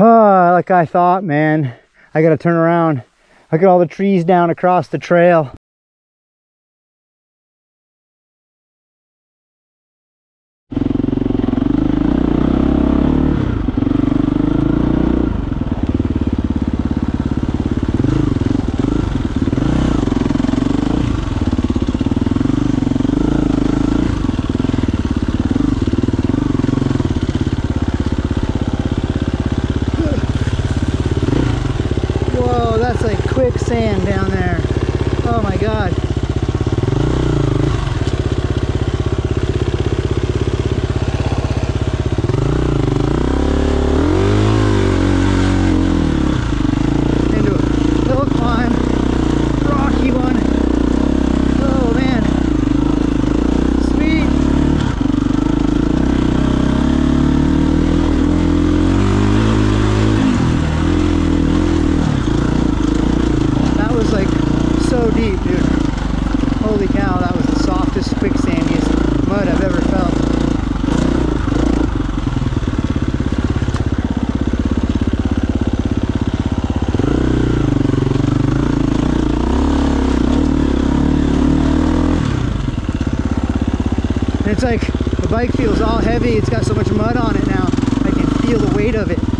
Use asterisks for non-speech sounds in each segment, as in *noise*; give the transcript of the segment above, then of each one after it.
Oh, like I thought, man. I gotta turn around. Look at all the trees down across the trail. Quicksand down there. Oh my god. Into a hill climb, rocky one. Oh man. Sweet. That was like deep, dude. Holy cow, that was the softest, quicksandiest mud I've ever felt. And it's like the bike feels all heavy, it's got so much mud on it now. I can feel the weight of it.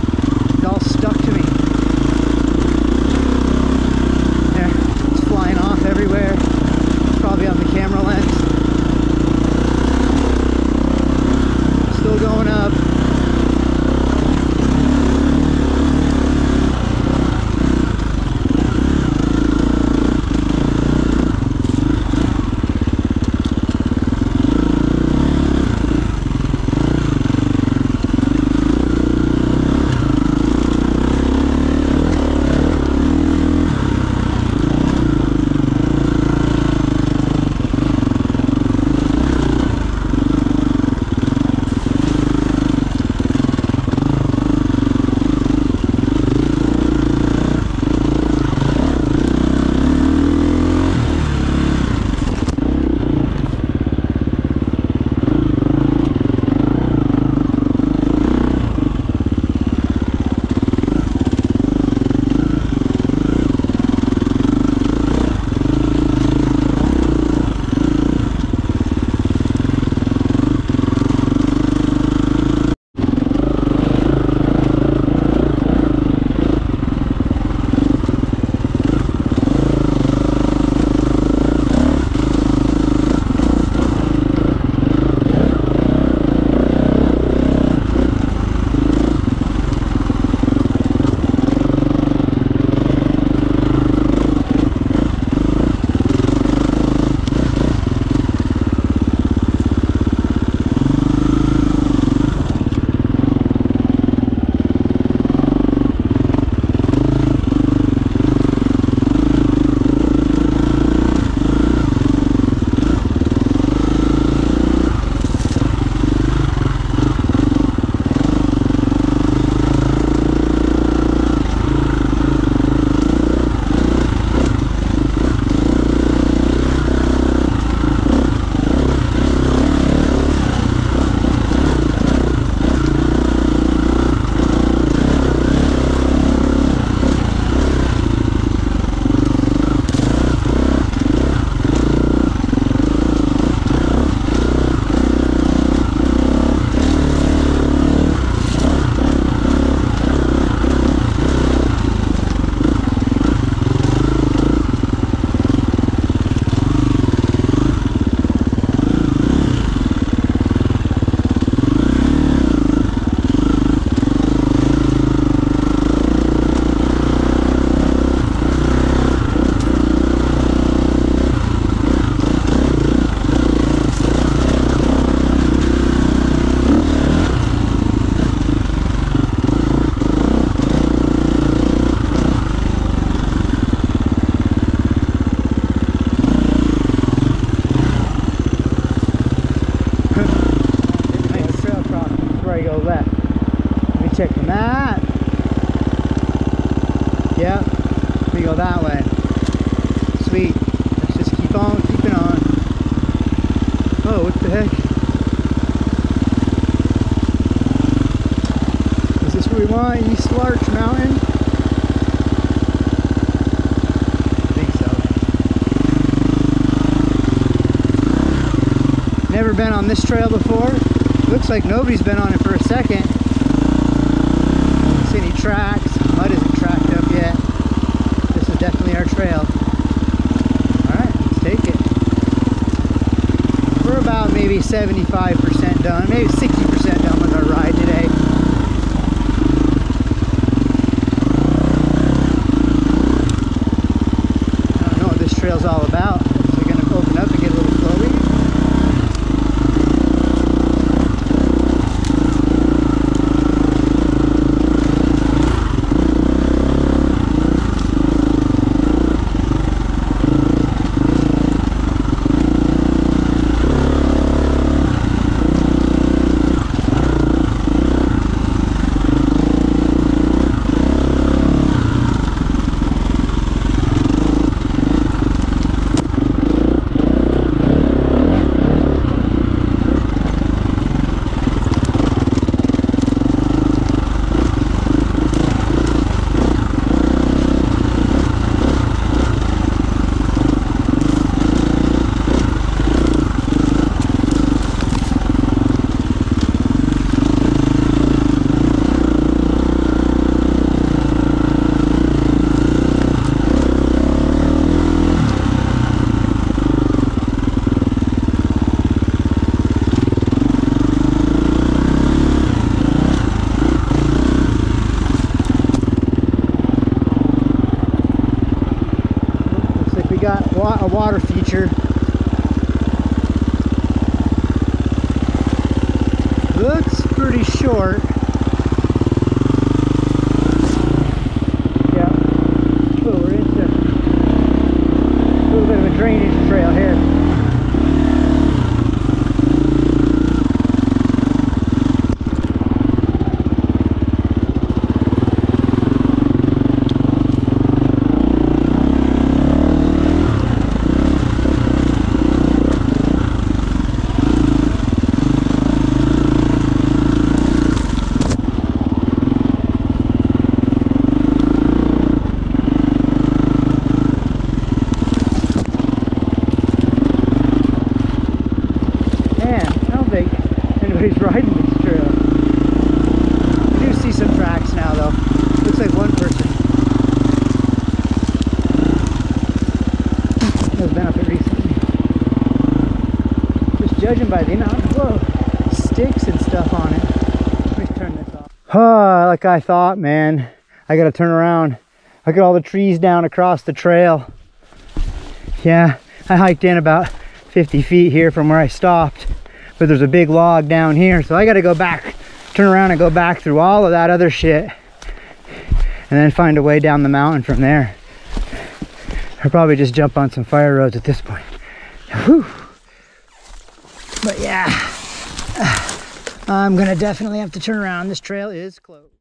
Yep, we go that way. Sweet. Let's just keep on keeping on. Oh, what the heck? Is this what we want? East Larch Mountain? I think so. Never been on this trail before. Looks like nobody's been on it for a second. See any tracks. Mud isn't tracked up yet. This is definitely our trail. Alright, let's take it. We're about maybe 75% done, maybe 60% done with our ride today. I don't know what this trail's all about. Is it going to open up and get a little flowy? Looks like we got wa- a water feature. Looks pretty short. Yeah. Oh, we're into a little bit of a drainage trail here. Man, I don't think anybody's riding this trail. I do see some tracks now though. Looks like one person has been up it recently. Just judging by the amount of sticks and stuff on it. Let me turn this off. Ah, like I thought, man. I gotta turn around. Look at all the trees down across the trail. Yeah, I hiked in about 50 feet here from where I stopped but there's a big log down here so I got to go back turn around and go back through all of that other shit and then find a way down the mountain from there I'll probably just jump on some fire roads at this point Whew. But yeah. *sighs* I'm gonna definitely have to turn around. This trail is closed